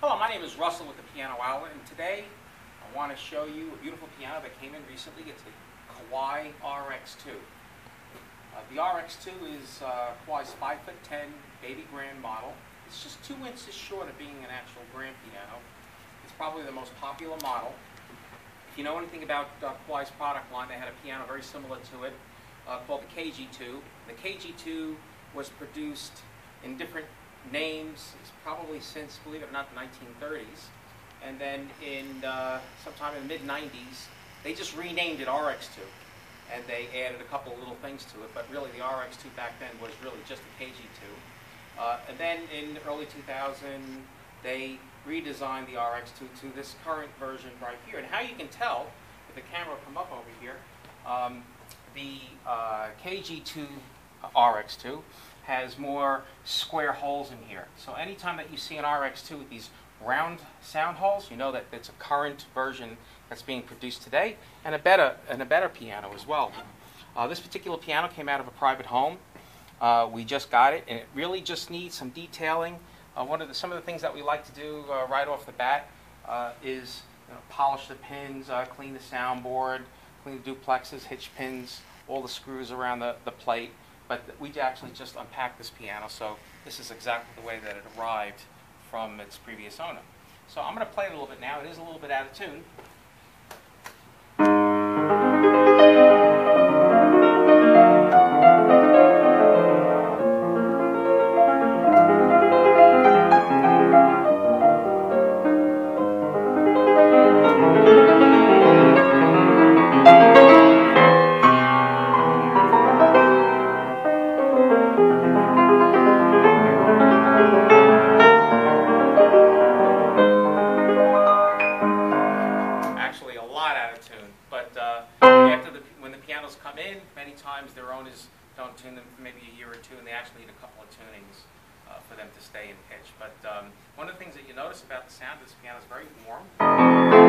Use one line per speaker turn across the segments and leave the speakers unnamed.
Hello, my name is Russell with the Piano Outlet, and today I want to show you a beautiful piano that came in recently. It's a Kawai RX2. Uh, the RX2 is uh, Kawai's 5'10 baby grand model. It's just two inches short of being an actual grand piano. It's probably the most popular model. If you know anything about uh, Kawai's product line, they had a piano very similar to it uh, called the KG2. The KG2 was produced in different names, it's probably since, believe it or not, the 1930s. And then in uh, sometime in the mid 90s, they just renamed it RX2. And they added a couple of little things to it, but really the RX2 back then was really just a KG2. Uh, and then in early 2000, they redesigned the RX2 to this current version right here. And how you can tell, if the camera will come up over here, um, the uh, KG2 RX2 has more square holes in here. So anytime that you see an RX2 with these round sound holes, you know that it's a current version that's being produced today, and a better, and a better piano as well. Uh, this particular piano came out of a private home. Uh, we just got it, and it really just needs some detailing. Uh, one of the, some of the things that we like to do uh, right off the bat uh, is you know, polish the pins, uh, clean the soundboard, clean the duplexes, hitch pins, all the screws around the, the plate. But we actually just unpacked this piano, so this is exactly the way that it arrived from its previous owner. So I'm going to play it a little bit now. It is a little bit out of tune. Lot out of tune. But uh, after the, when the pianos come in, many times their owners don't tune them for maybe a year or two, and they actually need a couple of tunings uh, for them to stay in pitch. But um, one of the things that you notice about the sound of this piano is very warm.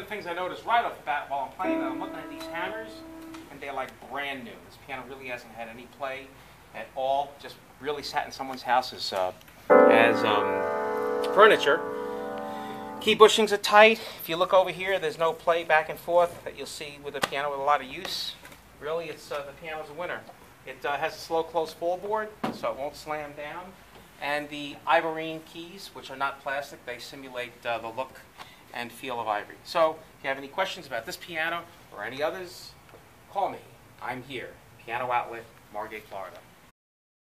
The things I noticed right off the bat while I'm playing, I'm looking at these hammers, and they're like brand new. This piano really hasn't had any play at all. Just really sat in someone's house as, uh, as um, furniture. Key bushings are tight. If you look over here, there's no play back and forth that you'll see with a piano with a lot of use. Really, it's uh, the piano's a winner. It uh, has a slow close fall board, so it won't slam down. And the ivorine keys, which are not plastic, they simulate uh, the look and feel of ivory. So, if you have any questions about this piano or any others, call me. I'm here. Piano Outlet, Margate, Florida.